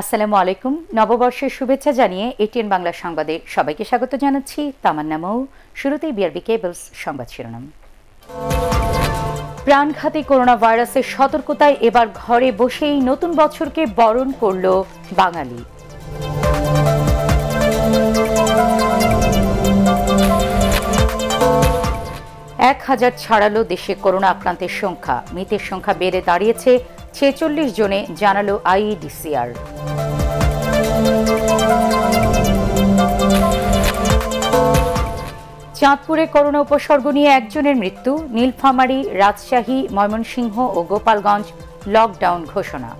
আসসালামু আলাইকুম। নববর্ষের শুভেচ্ছা জানিয়ে এটিএন বাংলা সংবাদে সবাইকে স্বাগত জানাচ্ছি। তামান্না মৌ, শুরুতেই বিআরবি কেবলস সংবাদ শিরোনাম। প্রাণঘাতী করোনা ভাইরাসের সতর্কতায় এবার ঘরে বসেই নতুন বছরকে বরণ করল বাঙালি। এক হাজার ছাড়ালো দেশে করোনা আক্রান্তের সংখ্যা। মৃতের সংখ্যা বেড়ে দাঁড়িয়েছে ছেচল্লিশ জনে জানালো আইইডিসিআর। চাঁদপুরে করোনা উপসর্গ নিয়ে একজনের মৃত্যু, নীলফামারী, রাজশাহী, ময়মনসিংহ ও গোপালগঞ্জ লকডাউন ঘোষণা।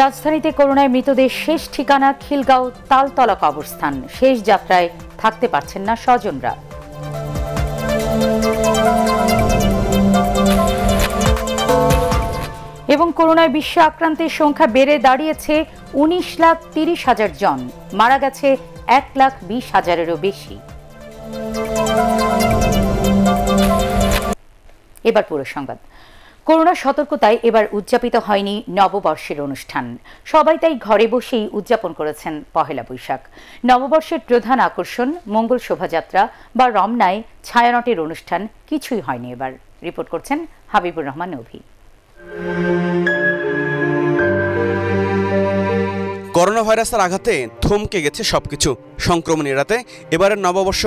রাজধানীতে করোনায় মৃতদের শেষ ঠিকানা খিলগাঁও তালতলা কবরস্থান। শেষ যাত্রায় থাকতে পারছেন না স্বজনরা। এবং করোনায় বিশ্ব আক্রান্তের সংখ্যা বেড়ে দাঁড়িয়েছে উনিশ লাখ তিরিশ হাজার জন। মারা গেছে এক লাখ বিশ হাজারেরও বেশি। এবার পুরো সংবাদ। করোনা সতর্কতায় এবার উদযাপিত হয়নি নববর্ষের অনুষ্ঠান। সবাই তাই ঘরে বসেই উদযাপন করেছেন পহেলা বৈশাখ। নববর্ষের প্রধান আকর্ষণ, মঙ্গল শোভাযাত্রা বা রমনায় ছায়ানটের অনুষ্ঠান কিছুই হয়নি এবার। রিপোর্ট করছেন হাবিবুর রহমান অভি করোনা ভাইরাসের আঘাতে থমকে গেছে সবকিছু। সংক্রমণ এড়াতে এবারের নববর্ষ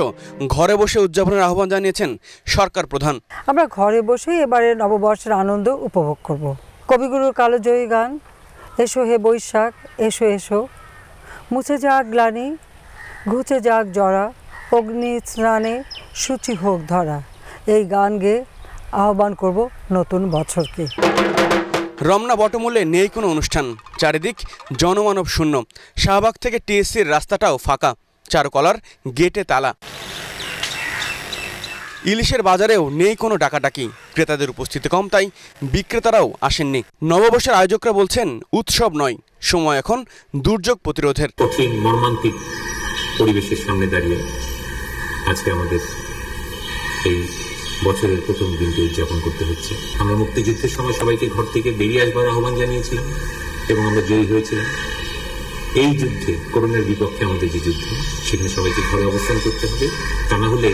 ঘরে বসে উদযাপনের আহ্বান জানিয়েছেন সরকার প্রধান। আমরা ঘরে বসেই এবারে নববর্ষের আনন্দ উপভোগ করব। কবিগুরুর কালোজয়ী গান এসো হে বৈশাখ এসো এসো। মুছে যাক গ্লানি ঘুচে যাক জরা অগ্নি স্নানে সূচি হোক ধরা। এই গান গেয়ে আহ্বান করব নতুন বছরকে। রমনা বটমূলে নেই কোনো অনুষ্ঠান। চারিদিক জনমানব শূন্য। শাহবাগ থেকে টিএসসির রাস্তাটাও ফাঁকা। চারুকলার গেটে তালা। ইলিশের বাজারেও নেই কোনো ডাকাডাকি। ক্রেতাদের উপস্থিতি কম, তাই বিক্রেতারাও আসেননি। নববর্ষের আয়োজকরা বলছেন, উৎসব নয়, সময় এখন দুর্যোগ প্রতিরোধের। পরিবেশের সামনে দাঁড়িয়ে আজকে আমাদের এই বছরের প্রথম দিনটি উদযাপন করতে হচ্ছে। আমরা মুক্তিযুদ্ধের সময় সবাইকে ঘর থেকে বেরিয়ে আসবার আহ্বান জানিয়েছিলাম। এবং আমরা জয়ী হয়েছিলাম। এই যুদ্ধে, করোনার বিপক্ষে আমাদের যে যুদ্ধ, সেখানে সবাইকে ঘরে অবস্থান করতে হবে। তা না হলে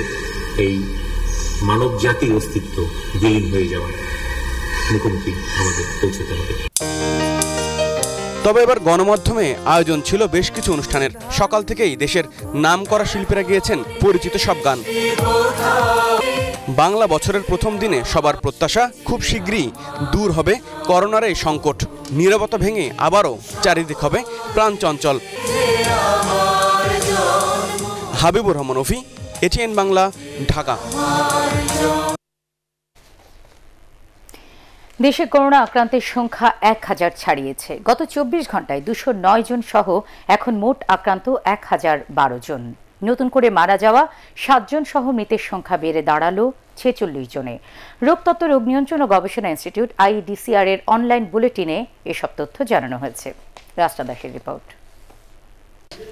এই মানব জাতির অস্তিত্ব বিলীন হয়ে যাওয়ার মুখোমুখি আমাদের পৌঁছতে হবে। তবে এবার গণমাধ্যমে আয়োজন ছিল বেশ কিছু অনুষ্ঠানের। সকাল থেকেই দেশের নাম করা শিল্পীরা গিয়েছেন পরিচিত সব গান। বাংলা বছরের প্রথম দিনে সবার প্রত্যাশা খুব শীঘ্রই দূর হবে করোনার এই সংকট। নীরবতা ভেঙে আবারও চারিদিক হবে প্রাণ চঞ্চল। হাবিবুর রহমান, অফি, এটিএন বাংলা, ঢাকা। দেশে করোনা আক্রান্তের সংখ্যা এক হাজার ছাড়িয়েছে। গত চব্বিশ ঘন্টায় দুশো নয় জন সহ এখন মোট আক্রান্ত এক হাজার বারো জন। নতুন করে মারা যাওয়া সাতজন সহ মৃতের সংখ্যা বেড়ে দাঁড়াল ছেচল্লিশ জনে। রোগতত্ত্ব রোগ নিয়ন্ত্রণ ও গবেষণা ইনস্টিটিউট আইডিসিআর এর অনলাইন বুলেটিনে এসব তথ্য জানানো হয়েছে। রাস্তা দাসের রিপোর্ট।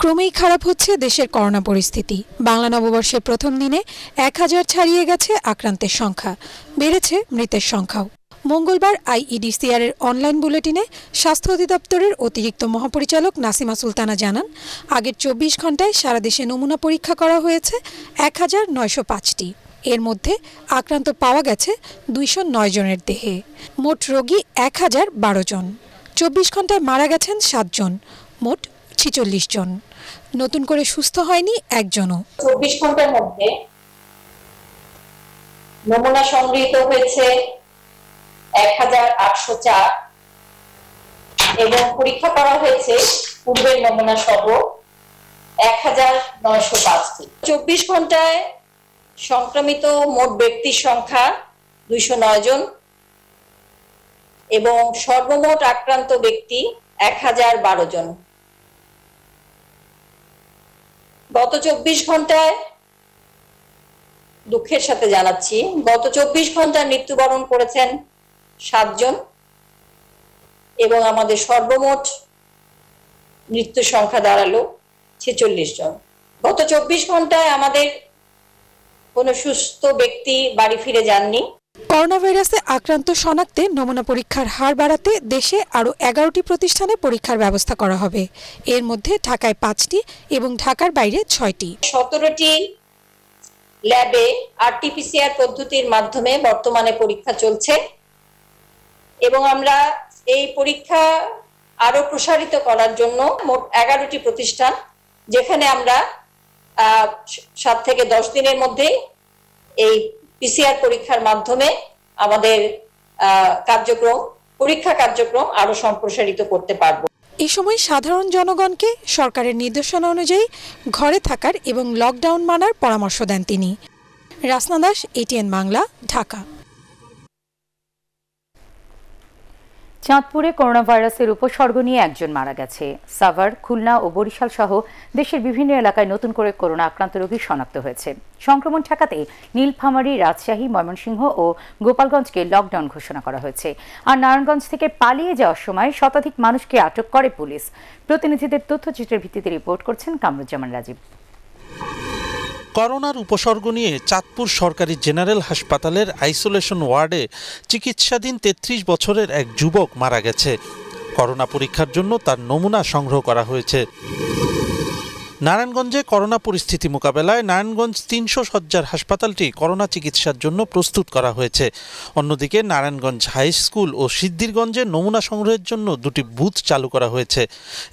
ক্রমেই খারাপ হচ্ছে দেশের করোনা পরিস্থিতি। বাংলা নববর্ষের প্রথম দিনে এক হাজার ছাড়িয়ে গেছে আক্রান্তের সংখ্যা। বেড়েছে মৃতের সংখ্যাও। মঙ্গলবার আইইডিসিআর এর অনলাইন বুলেটিনে স্বাস্থ্য অধিদপ্তরের অতিরিক্ত মহাপরিচালক নাসিমা সুলতানা জানান, আগের চব্বিশ ঘন্টায় সারা দেশে নমুনা পরীক্ষা করা হয়েছে এক হাজার নয়শো পাঁচটি। এর মধ্যে আক্রান্ত পাওয়া গেছে দুইশো নয় জনের দেহে। মোট রোগী এক হাজার বারো জন। চব্বিশ ঘন্টায় মারা গেছেন সাতজন মোট ছিচল্লিশ জন। নতুন করে সুস্থ হয়নি একজনও। চব্বিশ ঘণ্টার মধ্যে নমুনা সংগৃহীত হয়েছে এক হাজার আটশো চার এবং পরীক্ষা করা হয়েছে পূর্বের নমুনা সহ এক হাজার নয়শো পাঁচটি। চব্বিশ ঘন্টায় সংক্রমিত মোট ব্যক্তির সংখ্যা দুইশো নয় জন এবং সর্বমোট আক্রান্ত ব্যক্তি এক হাজার বারো জন। গত চব্বিশ ঘন্টায় দুঃখের সাথে জানাচ্ছি, গত চব্বিশ ঘন্টায় মৃত্যুবরণ করেছেন সাতজন এবং আমাদের সর্বমোট মৃত্যু সংখ্যা দাঁড়াল ছেচল্লিশ জন। গত চব্বিশ ঘন্টায় আমাদের কোনো সুস্থ ব্যক্তি বাড়ি ফিরে যাননি। করোনা ভাইরাসে আক্রান্ত শনাক্তে নমুনা পরীক্ষার হার বাড়াতে দেশে আরও এগারোটি প্রতিষ্ঠানে পরীক্ষার ব্যবস্থা করা হবে। এর মধ্যে ঢাকায় পাঁচটি এবং ঢাকার বাইরে ছয়টি। সতেরোটি ল্যাবে আরটিপিসিআর পদ্ধতির মাধ্যমে বর্তমানে পরীক্ষা চলছে। এবং আমরা এই পরীক্ষা আরও প্রসারিত করার জন্য মোট এগারোটি প্রতিষ্ঠান, যেখানে আমরা সাত থেকে দশ দিনের মধ্যে এই পিসিআর পরীক্ষার মাধ্যমে আমাদের কার্যক্রম, পরীক্ষা কার্যক্রম আরও সম্প্রসারিত করতে পারব। এ সময় সাধারণ জনগণকে সরকারের নির্দেশনা অনুযায়ী ঘরে থাকার এবং লকডাউন মানার পরামর্শ দেন তিনি। রাসনা দাস এটিএন বাংলা ঢাকা চাঁদপুরে করোনা ভাইরাসের উপসর্গ নিয়ে একজন মারা গেছে। সাভার, খুলনা ও বরিশাল সহ দেশের বিভিন্ন এলাকায় নতুন করে করোনা আক্রান্ত রোগী শনাক্ত হয়েছে। সংক্রমণ ঠেকাতে নীলফামারী, রাজশাহী, ময়মনসিংহ ও গোপালগঞ্জকে লকডাউন ঘোষণা করা হয়েছে। আর নারায়ণগঞ্জ থেকে পালিয়ে যাওয়ার সময় শতাধিক মানুষকে আটক করে পুলিশ। প্রতিনিধিদের তথ্যচিত্রের ভিত্তিতে রিপোর্ট করছেন কামরুজ্জামান রাজীব। করোনার উপসর্গ নিয়ে চাঁদপুর সরকারি জেনারেল হাসপাতালের আইসোলেশন ওয়ার্ডে চিকিৎসাধীন তেত্রিশ বছরের এক যুবক মারা গেছে। করোনা পরীক্ষার জন্য তার নমুনা সংগ্রহ করা হয়েছে। নারায়ণগঞ্জে করোনা পরিস্থিতি মোকাবেলায় নারায়ণগঞ্জ তিনশো সজ্জার হাসপাতালটি করোনা চিকিৎসার জন্য প্রস্তুত করা হয়েছে। অন্যদিকে নারায়ণগঞ্জ হাই স্কুল ও সিদ্ধিরগঞ্জে নমুনা সংগ্রহের জন্য দুটি বুথ চালু করা হয়েছে।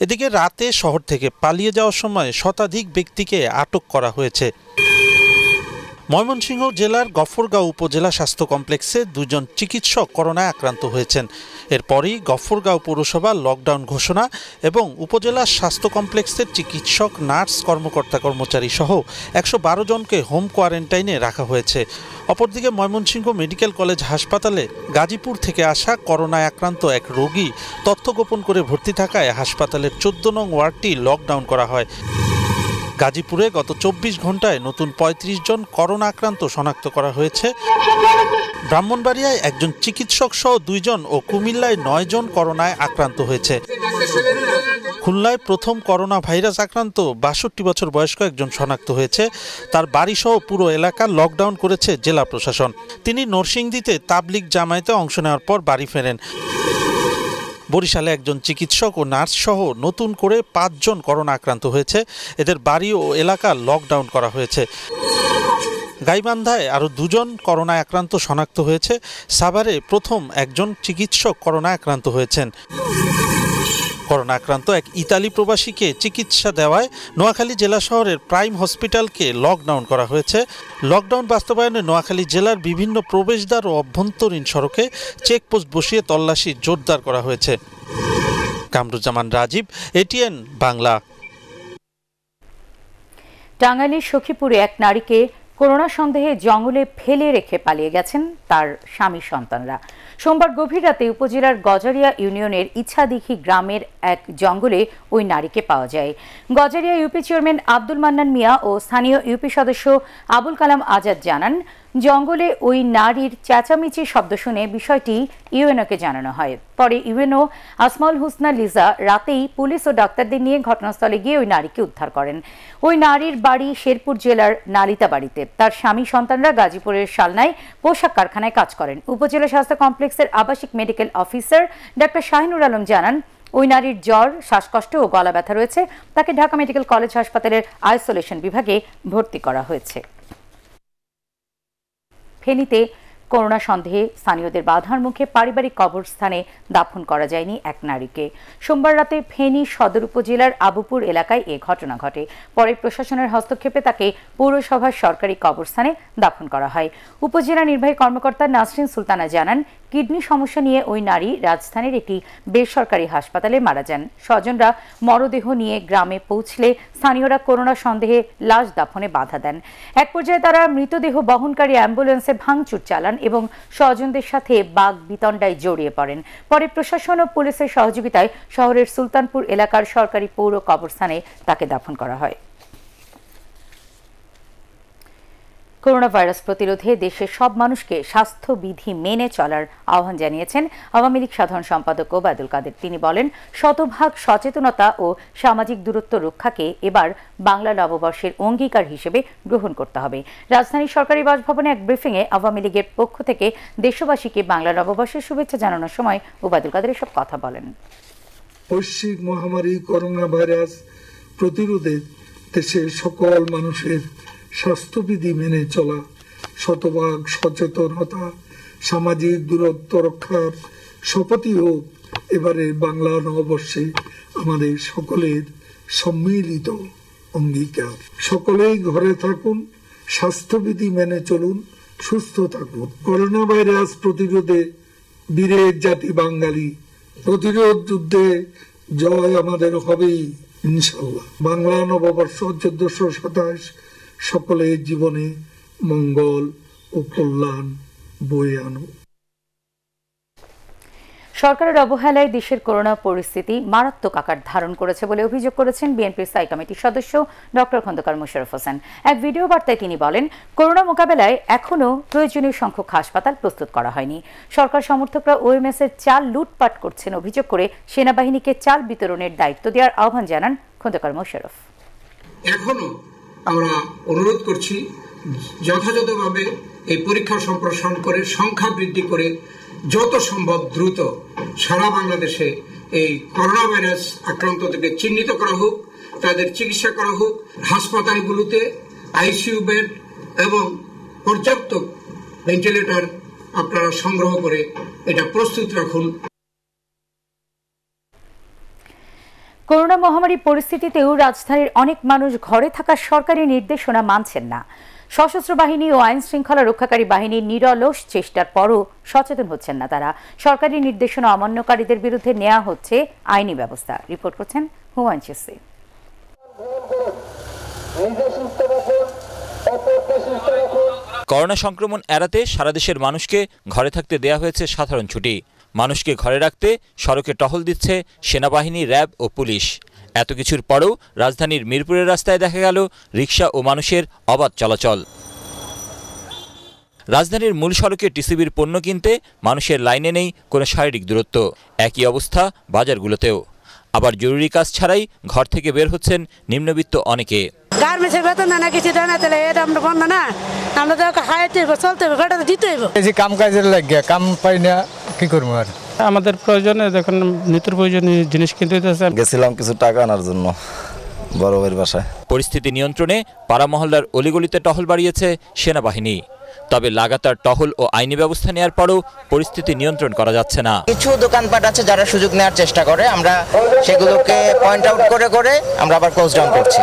এদিকে রাতে শহর থেকে পালিয়ে যাওয়ার সময় শতাধিক ব্যক্তিকে আটক করা হয়েছে। ময়মনসিংহ জেলার গফরগাঁও উপজেলা স্বাস্থ্য কমপ্লেক্সে দুজন চিকিৎসক করোনায় আক্রান্ত হয়েছেন। এরপরই গফরগাঁও পৌরসভা লকডাউন ঘোষণা এবং উপজেলা স্বাস্থ্য কমপ্লেক্সের চিকিৎসক, নার্স, কর্মকর্তা, কর্মচারী সহ একশো বারো জনকে হোম কোয়ারেন্টাইনে রাখা হয়েছে। অপরদিকে ময়মনসিংহ মেডিকেল কলেজ হাসপাতালে গাজীপুর থেকে আসা করোনায় আক্রান্ত এক রোগী তথ্য গোপন করে ভর্তি থাকায় হাসপাতালের চোদ্দ নং ওয়ার্ডটি লকডাউন করা হয়। গাজীপুরে গত চব্বিশ ঘন্টায় নতুন ৩৫ জন করোনা আক্রান্ত শনাক্ত করা হয়েছে। ব্রাহ্মণবাড়িয়ায় একজন চিকিৎসক সহ দুইজন ও কুমিল্লায় নয় জন করোনায় আক্রান্ত হয়েছে। খুলনায় প্রথম করোনা ভাইরাস আক্রান্ত বাষট্টি বছর বয়স্ক একজন শনাক্ত হয়েছে। তার বাড়িসহ পুরো এলাকা লকডাউন করেছে জেলা প্রশাসন। তিনি নরসিংদীতে তাবলিগ জামায়াতে অংশ নেওয়ার পর বাড়ি ফেরেন। বরিশালে একজন চিকিৎসক ও নার্স সহ নতুন করে পাঁচজন করোনা আক্রান্ত হয়েছে। এদের বাড়ি ও এলাকা লকডাউন করা হয়েছে। গাইবান্ধায় আরও দুজন করোনায় আক্রান্ত শনাক্ত হয়েছে। সাভারে প্রথম একজন চিকিৎসক করোনায় আক্রান্ত হয়েছেন। করোনা আক্রান্ত এক ইতালি প্রবাসীকে চিকিৎসা দেওয়ায় নোয়াখালী জেলা শহরের প্রাইম হসপিটালকে লকডাউন করা হয়েছে। লকডাউন বাস্তবায়নে নোয়াখালী জেলার বিভিন্ন প্রবেশদ্বার ও অভ্যন্তরীণ সড়কে চেকপোস্ট বসিয়ে তল্লাশি জোরদার করা হয়েছে। কামরুজ্জামান রাজীব, এটিএন বাংলা। টাঙ্গাইলের সখীপুরে এক নারীকে করোনা সন্দেহে জঙ্গলে ফেলে রেখে পালিয়ে গেছেন তার স্বামী সন্তানরা। সোমবার গভীর রাতে উপজেলার গজারিয়া ইউনিয়নের ইচ্ছাদিঘি গ্রামের এক জঙ্গলে ওই নারীকে পাওয়া যায়। গজারিয়া ইউপি চেয়ারম্যান আব্দুল মান্নান মিয়া ও স্থানীয় ইউপি সদস্য আবুল কালাম আজাদ জানান জঙ্গলে ওই নারীর চেঁচামেচি শব্দ শুনে বিষয়টি ইউএনওকে জানানো হয়। পরে ইউএনও আসমাউল হুসনা লিজা রাতেই পুলিশ ও ডাক্তারদের নিয়ে ঘটনাস্থলে গিয়ে ওই নারীকে উদ্ধার করেন। ওই নারীর বাড়ি শেরপুর জেলার নালিতা বাড়িতে। তার স্বামী সন্তানরা গাজীপুরের শালনায় পোশাক কারখানায় কাজ করেন। উপজেলা স্বাস্থ্য কমপ্লেক্সের আবাসিক medical officer doctor Shahinur Alam জানান, ওই নারীর জ্বর, শ্বাসকষ্ট ও গলা ব্যথা রয়েছে। তাকে ঢাকা মেডিকেল কলেজ হাসপাতালের আইসোলেশন বিভাগে ভর্তি করা হয়েছে। हे করোনা সন্দেহে স্থানীয়দের বাধার মুখে পারিবারিক কবরস্থানে দাফন করা যায়নি এক নারীকে। সোমবার রাতে ফেনী সদর উপজেলার আবুপুর এলাকায় এ ঘটনা ঘটে। পরে প্রশাসনের হস্তক্ষেপে তাকে পৌরসভার সরকারি কবরস্থানে দাফন করা হয়। উপজেলা নির্বাহী কর্মকর্তা নাসরিন সুলতানা জানান, কিডনি সমস্যা নিয়ে ওই নারী রাজধানীর একটি বেসরকারি হাসপাতালে মারা যান। স্বজনরা মরদেহ নিয়ে গ্রামে পৌঁছলে স্থানীয়রা করোনা সন্দেহে লাশ দাফনে বাধা দেন। এক পর্যায়ে তারা মৃতদেহ বহনকারী অ্যাম্বুলেন্সে ভাঙচুর চালান। এবং স্বজনদের সাথে বাঘ বিতণ্ডায় জড়িয়ে পড়েন। পরে প্রশাসন ও পুলিশের সহযোগিতায় শহরের সুলতানপুর এলাকার সরকারি পৌর কবরস্থানে তাকে দাফন করা হয়। করোনা ভাইরাস প্রতিরোধে দেশের সব মানুষকে স্বাস্থ্যবিধি মেনে চলার আহ্বান জানিয়েছেন আওয়ামী লীগ সাধারণ সম্পাদক ওবায়দুল কাদের। তিনি বলেন, শতভাগ সচেতনতা ও সামাজিক দূরত্ব রক্ষাকে এবার বাংলা নববর্ষের অঙ্গীকার হিসেবে গ্রহণ করতে হবে। রাজধানীর সরকারি বাসভবনে এক ব্রিফিংয়ে আওয়ামী লীগের পক্ষ থেকে দেশবাসীকে বাংলা নববর্ষের শুভেচ্ছা জানানোর সময় ওবায়দুল কাদের এসব কথা বলেন। বৈশ্বিক মহামারী করোনা ভাইরাস প্রতিরোধে দেশের সকল মানুষের স্বাস্থ্যবিধি মেনে চলা, শতভাগ সচেতনতা, সামাজিক দূরত্ব রক্ষার শপথিও এবারে বাংলা নববর্ষে আমাদের সকলের সম্মিলিত অঙ্গীকার। সকলেই ঘরে থাকুন, স্বাস্থ্যবিধি মেনে চলুন, সুস্থ থাকুন। করোনা ভাইরাস প্রতিরোধে বীরের জাতি বাঙালি। প্রতিরোধ যুদ্ধে জয় আমাদের হবেই, ইনশাল্লাহ। বাংলা নববর্ষ চোদ্দশো সাতাশ সকলের জীবনে মঙ্গল ও কল্যাণ বয়ে আনুক সরকারের অবহেলায় দেশের করোনা পরিস্থিতি মারাত্মক আকার ধারণ করেছে বলে অভিযোগ করেছেন বিএনপির স্থায়ী কমিটির সদস্য ডক্টর খন্দকার মোশারফ হোসেন। এক ভিডিও বার্তায় তিনি বলেন করোনা মোকাবেলায় এখনও প্রয়োজনীয় সংখ্যক হাসপাতাল প্রস্তুত করা হয়নি। সরকার সমর্থকরা ওএমএস এর চাল লুটপাট করছেন অভিযোগ করে সেনাবাহিনীকে চাল বিতরণের দায়িত্ব দেওয়ার আহ্বান জানান খন্দকার মোশারফ এখনও আমরা অনুরোধ করছি, যথাযথভাবে এই পরীক্ষা সম্প্রসারণ করে, সংখ্যা বৃদ্ধি করে যত সম্ভব দ্রুত সারা বাংলাদেশে এই করোনা ভাইরাস আক্রান্ত থেকে চিহ্নিত করা হোক, তাদের চিকিৎসা করা হোক, হাসপাতালগুলোতে আইসিইউ বেড এবং পর্যাপ্ত ভেন্টিলেটর আপনারা সংগ্রহ করে এটা প্রস্তুত রাখুন। করোনা মহামারী পরিস্থিতিতেও রাজধানীর অনেক মানুষ ঘরে থাকা সরকারি নির্দেশনা মানছেন না। সশস্ত্র বাহিনী ও আইন শৃঙ্খলা রক্ষাকারী বাহিনীর নিরলস চেষ্টার পরও সচেতন হচ্ছেন না তারা। সরকারি নির্দেশনা অমান্যকারীদের বিরুদ্ধে নেওয়া হচ্ছে আইনি ব্যবস্থা। রিপোর্ট করছেন হুমায়ুন চিস্তি করোনা সংক্রমণ এড়াতে সারা দেশের মানুষকে ঘরে থাকতে দেয়া হয়েছে সাধারণ ছুটি। মানুষকে ঘরে রাখতে সড়কে টহল দিচ্ছে সেনাবাহিনী র্যাব ও পুলিশ। এত কিছুর পরেও রাজধানীর মিরপুরের রাস্তায় দেখা গেল রিক্সা ও মানুষের অবাধ চলাচল। রাজধানীর মূল সড়কে টিসিবির পণ্য কিনতে মানুষের লাইনে নেই কোনো শারীরিক দূরত্ব। একই অবস্থা বাজারগুলোতেও। আবার জরুরি কাজ ছাড়াই ঘর থেকে বের হচ্ছেন নিম্নবিত্ত অনেকে। গার্মেন্টসের বেতন না কিছু না তাহলে এটা আমরা বন্ধ না। আমরা তো খাইতে চলতে হইব ঘাটা দিতে হইব। যে কাম কাজের লাগিয়া কাম পাই না কি করব আর? আমাদের প্রয়োজনে দেখুন নিত্য প্রয়োজনীয় জিনিস কিনতে গেছিলাম কিছু টাকা আনার জন্য বড় বাসায়। পরিস্থিতি নিয়ন্ত্রণে পাড়া মহল্লার অলিগলিতে টহল বাড়িয়েছে সেনাবাহিনী। তবে লাগাতার টহল ও আইনি ব্যবস্থা নেওয়ার পরও পরিস্থিতি নিয়ন্ত্রণ করা যাচ্ছে না। কিছু দোকানপাট আছে যারা সুযোগ নেওয়ার চেষ্টা করে। আমরা সেগুলোকে পয়েন্ট আউট করে করে আমরা আবার ক্লোজ ডাউন করছি।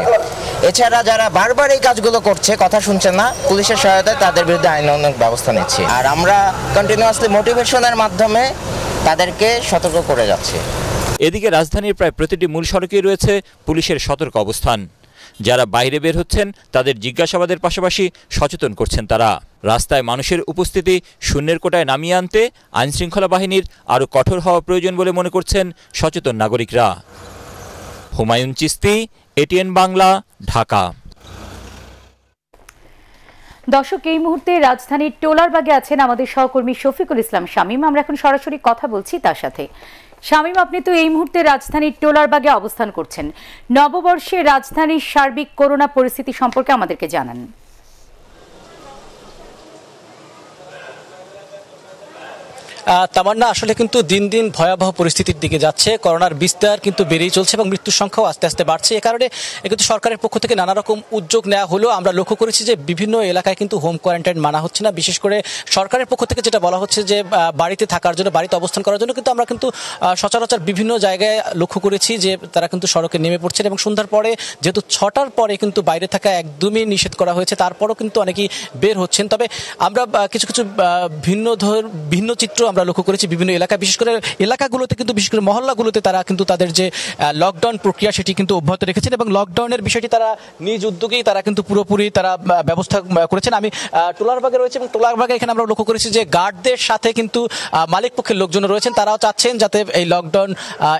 এছাড়া যারা বারবার এই কাজগুলো করছে কথা শুনছে না পুলিশের সহায়তায় তাদের বিরুদ্ধে আইনানুগ ব্যবস্থা নিচ্ছি। আর আমরা কন্টিনিউয়াসলি মোটিভেশনের মাধ্যমে তাদেরকে সতর্ক করে যাচ্ছি। এদিকে রাজধানীর প্রায় প্রতিটি মূল সড়কেই রয়েছে পুলিশের সতর্ক অবস্থান। যারা বাইরে বের হচ্ছেন, তাদের জিজ্ঞাসাবাদের পাশাপাশি সচেতন করছেন তারা। রাস্তায় মানুষের উপস্থিতি শূন্যের কোটায় নামিয়ে আনতে আইনশৃঙ্খলা বাহিনীর আরও কঠোর হওয়া প্রয়োজন বলে মনে করছেন সচেতন নাগরিকরা। হুমায়ুন চিস্তি, এটিএন বাংলা, ঢাকা। দর্শক, এই মুহূর্তে রাজধানীর টোলারবাগে আছেন আমাদের সহকর্মী শফিকুল ইসলাম শামীম। আমরা এখন সরাসরি কথা বলছি তার সাথে। শামীম, আপনি তো এই মুহূর্তে রাজধানীর টোলারবাগে অবস্থান করছেন। নববর্ষে রাজধানীর সার্বিক করোনা পরিস্থিতি সম্পর্কে আমাদেরকে জানান। তামান্না, আসলে কিন্তু দিন দিন ভয়াবহ পরিস্থিতির দিকে যাচ্ছে। করোনার বিস্তার কিন্তু বেড়েই চলছে এবং মৃত্যুর সংখ্যাও আস্তে আস্তে বাড়ছে। এ কারণে কিন্তু সরকারের পক্ষ থেকে নানা রকম উদ্যোগ নেওয়া হলেও আমরা লক্ষ্য করেছি যে বিভিন্ন এলাকায় কিন্তু হোম কোয়ারেন্টাইন মানা হচ্ছে না। বিশেষ করে সরকারের পক্ষ থেকে যেটা বলা হচ্ছে যে বাড়িতে থাকার জন্য, বাড়িতে অবস্থান করার জন্য কিন্তু আমরা কিন্তু সচরাচর বিভিন্ন জায়গায় লক্ষ্য করেছি যে, তারা কিন্তু সড়কে নেমে পড়ছেন এবং সন্ধ্যার পরে যেহেতু ছটার পরে কিন্তু বাইরে থাকা একদমই নিষেধ করা হয়েছে, তারপরও কিন্তু অনেকেই বের হচ্ছেন। তবে আমরা কিছু কিছু ভিন্ন ধর, ভিন্ন চিত্র আমরা লক্ষ্য করেছি বিভিন্ন এলাকা বিশেষ করে এলাকাগুলোতে কিন্তু, বিশেষ করে মহল্লাগুলোতে তারা কিন্তু তাদের যে লকডাউন প্রক্রিয়া সেটি কিন্তু অব্যাহত রেখেছেন এবং লকডাউনের বিষয়টি তারা নিজ উদ্যোগেই তারা কিন্তু পুরোপুরি তারা ব্যবস্থা করেছেন। আমি টোলারবাগে রয়েছে এবং টোলারবাগে এখানে আমরা লক্ষ্য করেছি যে গার্ডদের সাথে কিন্তু মালিক পক্ষের লোকজন রয়েছেন। তারাও চাচ্ছেন যাতে এই লকডাউন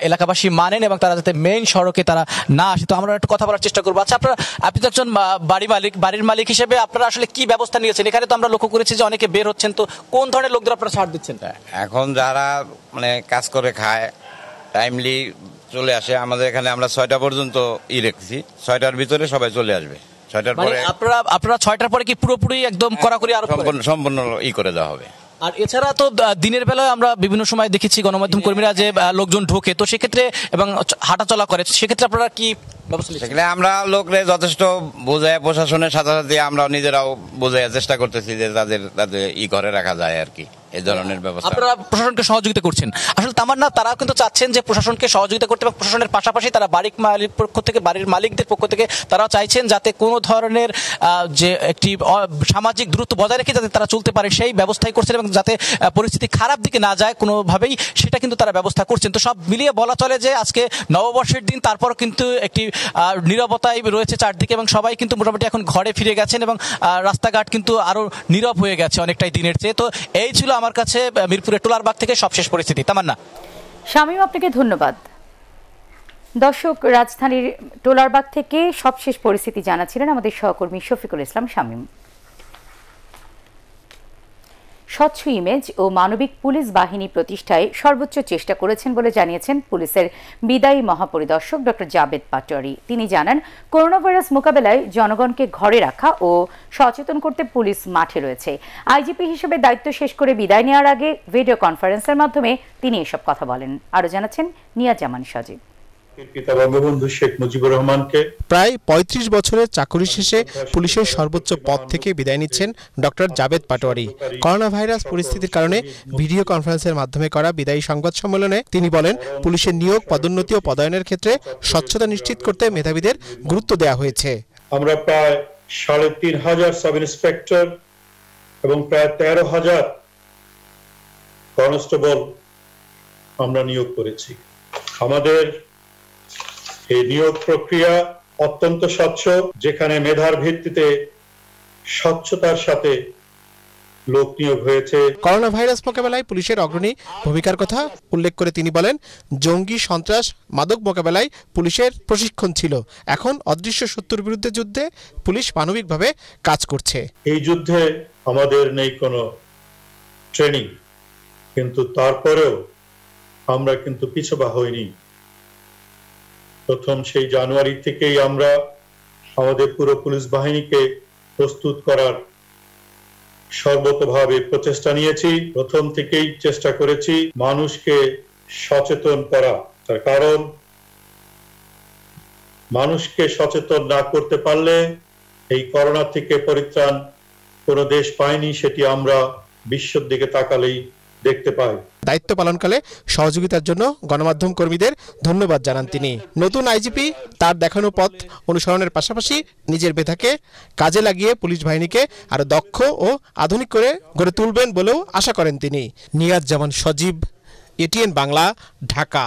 এলাকাবাসী মানেন এবং তারা যাতে মেইন সড়কে তারা না আসে। তো আমরা একটু কথা বলার চেষ্টা করব। আচ্ছা আপনারা, আপনি তো একজন বাড়ি মালিক, বাড়ির মালিক হিসেবে আপনারা আসলে কি ব্যবস্থা নিয়েছেন? এখানে তো আমরা লক্ষ্য করেছি যে, অনেকে বের হচ্ছেন। তো কোন ধরনের লোকদের আপনারা ছাড় দিচ্ছেন? এখন যারা মানে কাজ করে খায় টাইমলি চলে আসে আমাদের এখানে আমরা ছয়টা পর্যন্ত ই রেখেছি। ছয়টার ভিতরে সবাই চলে আসবে। ছয়টার মানে পরে আপনারা আপনারা ছয়টার পরে কি পুরোপুরি একদম কড়াকড়ি আরোপ? সম্পূর্ণ সম্পূর্ণ ই করে দেওয়া হবে। আর এছাড়া তো দিনের বেলায় আমরা বিভিন্ন সময় দেখেছি গণমাধ্যম কর্মীরা যে লোকজন ঢোকে তো সেক্ষেত্রে এবং হাঁটা চলা করে সেক্ষেত্রে আপনারা কি ব্যবস্থা সেখানে আমরা লোকরে যথেষ্ট বোঝায় প্রশাসনের সাথে সাথে আমরা নিজেরাও বোঝায় চেষ্টা করতেছি যে তাদের তাদের ই করে রাখা যায় আর কি। এই ধরনের ব্যবস্থা। আপনারা প্রশাসনকে সহযোগিতা করছেন। আসলে তামার না তারা কিন্তু চাচ্ছেন যে প্রশাসনকে সহযোগিতা করতে এবং প্রশাসনের পাশাপাশি তারা বাড়ির মালিক পক্ষ থেকে বাড়ির মালিকদের পক্ষ থেকে তারাও চাইছেন যাতে কোনো ধরনের যে একটি সামাজিক দূরত্ব বজায় রেখে যাতে তারা চলতে পারে সেই ব্যবস্থাই করছেন এবং যাতে পরিস্থিতি খারাপ দিকে না যায় কোনোভাবেই সেটা কিন্তু তারা ব্যবস্থা করছেন। তো সব মিলিয়ে বলা চলে যে আজকে নববর্ষের দিন তারপর কিন্তু একটি আহ, নীরবতায় রয়েছে চারদিকে এবং সবাই কিন্তু মোটামুটি এখন ঘরে ফিরে গেছেন এবং রাস্তাঘাট কিন্তু আরও নীরব হয়ে গেছে অনেকটাই দিনের চেয়ে। তো এই ছিল আমার কাছে মিরপুরের টোলারবাগ থেকে সবশেষ পরিস্থিতি। তামান্না। শামীম, আপনাকে ধন্যবাদ। দর্শক, রাজধানীর টোলারবাগ থেকে সবশেষ পরিস্থিতি জানাচ্ছিলেন আমাদের সহকর্মী শফিকুল ইসলাম শামীম। স্বচ্ছ ইমেজ ও মানবিক পুলিশ বাহিনী প্রতিষ্ঠায় সর্বোচ্চ চেষ্টা করেছেন বলে জানিয়েছেন পুলিশের বিদায়ী মহাপরিদর্শক ডক্টর জাবেদ পাটোয়ারি। তিনি জানান করোনা ভাইরাস মোকাবেলায় জনগণকে ঘরে রাখা ও সচেতন করতে পুলিশ মাঠে রয়েছে। আইজিপি হিসেবে দায়িত্ব শেষ করে বিদায় নেওয়ার আগে ভিডিও কনফারেন্সের মাধ্যমে তিনি এসব কথা বলেন। আরও জানাচ্ছেন নিয়াজ জামান সজীব পিতা বঙ্গবন্ধু শেখ মুজিবুর রহমানকে প্রায় ৩৫ বছরের চাকুরি শেষে পুলিশের সর্বোচ্চ পদ থেকে বিদায় নিচ্ছেন doctor Javed Patwari. Corona virus পরিস্থিতির কারণে ভিডিও কনফারেন্সের মাধ্যমে করা বিদায়ী সংবাদ সম্মেলনে তিনি বলেন পুলিশের নিয়োগ পদোন্নতি ও পদায়নের ক্ষেত্রে স্বচ্ছতা নিশ্চিত করতে মেধাবীদের গুরুত্ব দেওয়া হয়েছে। আমরা প্রায় সাড়ে তিন হাজার সাব ইন্সপেক্টর এবং প্রায় তেরো হাজার কনস্টেবল আমরা নিয়োগ করেছি। আমাদের এই নিয়োগ প্রক্রিয়া অত্যন্ত স্বচ্ছ যেখানে মেধার ভিত্তিতে স্বচ্ছতার সাথে লোক নিয়োগ হয়েছে। করোনা ভাইরাস মোকাবেলায় পুলিশের অগ্রণী ভূমিকার কথা উল্লেখ করে তিনি বলেন জঙ্গি সন্ত্রাস মাদক মোকাবেলায় পুলিশের প্রশিক্ষণ ছিল। এখন অদৃশ্য শত্রুর বিরুদ্ধে যুদ্ধে পুলিশ মানবিকভাবে কাজ করছে। এই যুদ্ধে আমাদের নেই কোনো ট্রেনিং কিন্তু তারপরেও আমরা কিন্তু পিছুপা হইনি। প্রথম সেই জানুয়ারি থেকেই আমরা আমাদের পুরো পুলিশ বাহিনীকে প্রস্তুত করার সর্বতভাবে প্রচেষ্টা নিয়েছি। প্রথম থেকেই চেষ্টা করেছি মানুষকে সচেতন করা। তার কারণ, মানুষকে সচেতন না করতে পারলে এই করোনা থেকে পরিত্রাণ কোনো দেশ পায়নি, সেটি আমরা বিশ্বের দিকে তাকালেই দেখতে পাই। দায়িত্ব পালনকালে সহযোগিতার জন্য গণমাধ্যম কর্মীদের ধন্যবাদ জানান তিনি। নতুন আইজিপি তার দেখানো পথ অনুসরণের পাশাপাশি নিজের মেধাকে কাজে লাগিয়ে পুলিশ বাহিনীকে আরও দক্ষ ও আধুনিক করে গড়ে তুলবেন বলেও আশা করেন তিনি। নিয়াজ জামান সজীব এটিএন বাংলা ঢাকা।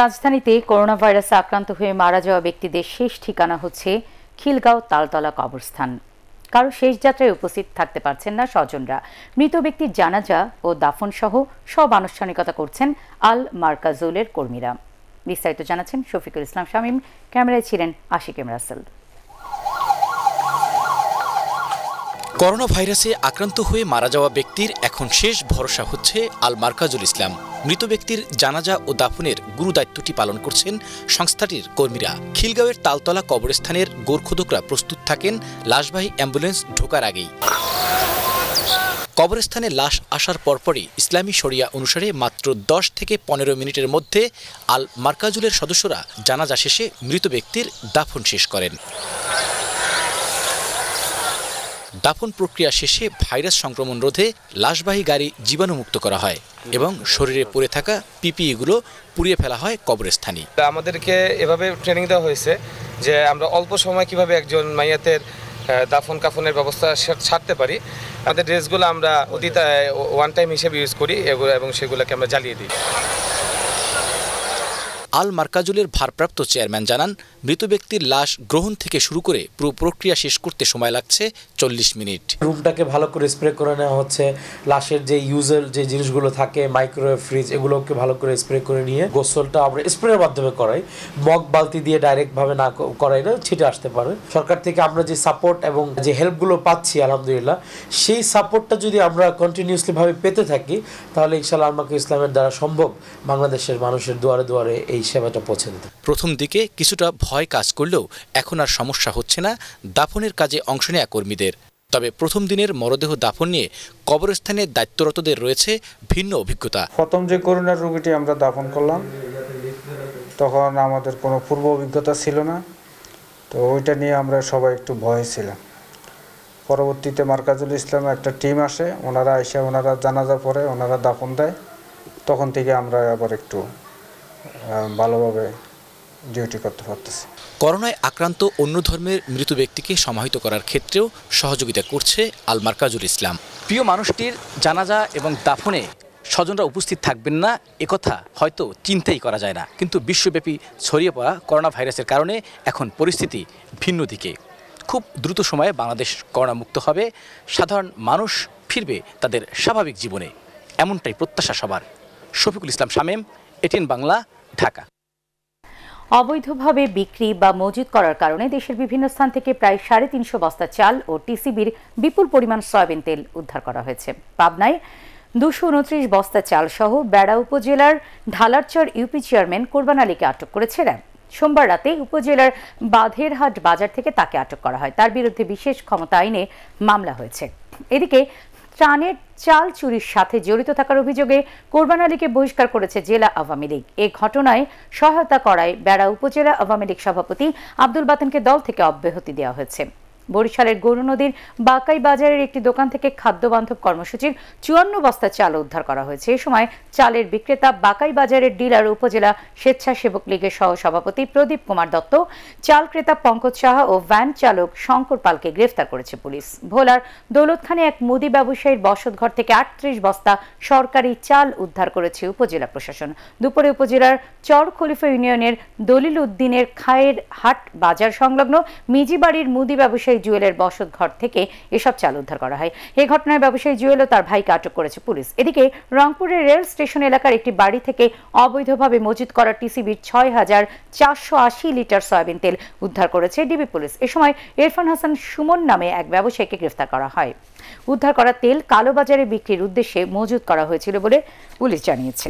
রাজধানীতে করোনা ভাইরাসে আক্রান্ত হয়ে মারা যাওয়া ব্যক্তিদের শেষ ঠিকানা হচ্ছে খিলগাঁও তালতলা কবরস্থান। কারও শেষ যাত্রায় উপস্থিত থাকতে পারছেন না স্বজনরা। মৃত ব্যক্তির জানাজা ও দাফন সহ সব আনুষ্ঠানিকতা করছেন আল মার্কাজুলের কর্মীরা। বিস্তারিত জানাচ্ছেন শফিকুল ইসলাম শামীম। ক্যামেরায় ছিলেন আশিক রাসেল। করোনা ভাইরাসে আক্রান্ত হয়ে মারা যাওয়া ব্যক্তির এখন শেষ ভরসা হচ্ছে আল মার্কাজুল ইসলাম। মৃত ব্যক্তির জানাজা ও দাফনের গুরু দায়িত্বটি পালন করছেন সংস্থাটির কর্মীরা। খিলগাঁওয়ের তালতলা কবরস্থানের গোরখোদকরা প্রস্তুত থাকেন, লাশবাহী অ্যাম্বুলেন্স ঢোকার আগেই। কবরস্থানে লাশ আসার পরপরই ইসলামী শরিয়া অনুসারে মাত্র দশ থেকে পনেরো মিনিটের মধ্যে আল মার্কাজুলের সদস্যরা জানাজা শেষে মৃত ব্যক্তির দাফন শেষ করেন। দাফন প্রক্রিয়া শেষে ভাইরাস সংক্রমণ রোধে লাশবাহী গাড়ি জীবাণুমুক্ত করা হয় এবং শরীরে পড়ে থাকা পিপিইগুলো পুড়িয়ে ফেলা হয় কবরস্থানে। আমাদেরকে এভাবে ট্রেনিং দেওয়া হয়েছে যে আমরা অল্প সময় কীভাবে একজন মাইয়াতের দাফন কাফনের ব্যবস্থা ছাড়তে পারি। আমাদের ড্রেসগুলো আমরা অতীত ওয়ান টাইম হিসেবে ইউজ করি, এগুলো এবং সেগুলোকে আমরা জ্বালিয়ে দিই। আল মার্কাজুলের ভারপ্রাপ্ত চেয়ারম্যান জানান, মৃত ব্যক্তির লাশ গ্রহণ থেকে শুরু করে পুরো প্রক্রিয়া শেষ করতে সময় লাগছে চল্লিশ মিনিট। রুমটাকে ভালো করে স্প্রে করে নেওয়া হচ্ছে। লাশের যে ইউজের যে জিনিসগুলো থাকে, মাইক্রোওয়েভ, ফ্রিজ, এগুলোকে ভালো করে স্প্রে করে নিয়ে গোসলটা আমরা স্প্রের মাধ্যমে করাই। মগ বালতি দিয়ে ডাইরেক্টভাবে না করাই না, ছিটে আসতে পারে। সরকার থেকে আমরা যে সাপোর্ট এবং যে হেল্পগুলো পাচ্ছি, আলহামদুলিল্লাহ, সেই সাপোর্টটা যদি আমরা কন্টিনিউসলি ভাবে পেতে থাকি, তাহলে ইনশাল্লাহ আমাকে ইসলামের দ্বারা সম্ভব বাংলাদেশের মানুষের দুয়ারে দুয়ারে এই সেবাটা পৌঁছে দিতে প্রথম দিকে কিছুটা ভয় কাজ করলেও এখন আর সমস্যা হচ্ছে না দাফনের কাজে অংশ নেয়া কর্মীদের। তবে প্রথম দিনের মরদেহ দাফন নিয়ে কবরস্থানে দায়িত্বরতদের রয়েছে ভিন্ন অভিজ্ঞতা। প্রথম যে করোনার রোগীটি আমরা দাফন করলাম তখন আমাদের কোনো পূর্ব অভিজ্ঞতা ছিল না তো ওইটা নিয়ে আমরা সবাই একটু ভয়ে ছিলাম। পরবর্তীতে মার্কাজুল ইসলাম একটা টিম আসে ওনারা এসে ওনারা জানাজা পরে ওনারা দাফন দেয় তখন থেকে আমরা আবার একটু ভালোভাবে ডিউটি করতে পারতেছি। করোনায় আক্রান্ত অন্য ধর্মের মৃত ব্যক্তিকে সমাহিত করার ক্ষেত্রেও সহযোগিতা করছে আলমার মার্কাজুল ইসলাম। প্রিয় মানুষটির জানাজা এবং দাফনে স্বজনরা উপস্থিত থাকবেন না একথা হয়তো চিন্তাই করা যায় না। কিন্তু বিশ্বব্যাপী ছড়িয়ে পড়া করোনা ভাইরাসের কারণে এখন পরিস্থিতি ভিন্ন দিকে। খুব দ্রুত সময়ে বাংলাদেশ করোনা মুক্ত হবে। সাধারণ মানুষ ফিরবে তাদের স্বাভাবিক জীবনে। এমনটাই প্রত্যাশা সবার। শফিকুল ইসলাম শামেম এটিএন বাংলা ঢাকা। অবৈধভাবে বিক্রি বা মজুত করার কারণে দেশের বিভিন্ন স্থান থেকে প্রায় সাড়ে তিনশো বস্তা চাল ও টিসিবির বিপুল পরিমাণ সয়াবিন তেল উদ্ধার করা হয়েছে। পাবনায় দুশো উনত্রিশ বস্তা চাল সহ বেড়া উপজেলার ঢালারচর ইউপি চেয়ারম্যান কোরবান আলীকে আটক করেছে র্যাব। সোমবার রাতে উপজেলার বাধেরহাট বাজার থেকে তাকে আটক করা হয়। তার বিরুদ্ধে বিশেষ ক্ষমতা আইনে মামলা হয়েছে। এদিকে ত্রাণের চাল চুরির সাথে জড়িত থাকার অভিযোগে কোরবান আলীকে বহিষ্কার করেছে জেলা আওয়ামী লীগ। এ ঘটনায় সহায়তা করায় বেড়া উপজেলা আওয়ামী লীগ সভাপতি আব্দুল বাতেনকে দল থেকে অব্যাহতি দেওয়া হয়েছে। বরিশালের গরু নদীর বাকাই বাজারের একটি দোকান থেকে খাদ্য বান্ধব কর্মসূচির চুয়ান্ন বস্তা চাল উদ্ধার করা হয়েছে। এ সময় চালের বিক্রেতা বাকাই বাজারের ডিলার উপজেলা স্বেচ্ছাসেবক লীগের সহ সভাপতি প্রদীপ কুমার দত্ত, চাল ক্রেতা পঙ্কজ সাহা ও ভ্যান চালক শঙ্কর পালকে গ্রেফতার করেছে পুলিশ। ভোলার দৌলতখানে এক মুদি ব্যবসায়ীর বসতঘর থেকে আটত্রিশ বস্তা সরকারি চাল উদ্ধার করেছে উপজেলা প্রশাসন। দুপুরে উপজেলার চর খলিফা ইউনিয়নের দলিল উদ্দিনের খায়ের হাট বাজার সংলগ্ন মিজিবাড়ির মুদি ব্যবসায়ী জুয়েলের বসত ঘর থেকে এসব চাল উদ্ধার করা হয়। এই ঘটনায় ব্যবসায়ী জুয়েল ও তার ভাইকে আটক করেছে পুলিশ। এদিকে রংপুরের রেল স্টেশন এলাকার একটি বাড়ি থেকে অবৈধভাবে মজুত করা টিসিবির ছয় হাজার চারশো আশি লিটার সয়াবিন তেল উদ্ধার করেছে ডিবি পুলিশ। এ সময় ইরফান হাসান সুমন নামে এক ব্যবসায়ীকে গ্রেফতার করা হয়। উদ্ধার করা তেল কালোবাজারে বিক্রির উদ্দেশ্যে মজুত করা হয়েছিল বলে পুলিশ জানিয়েছে।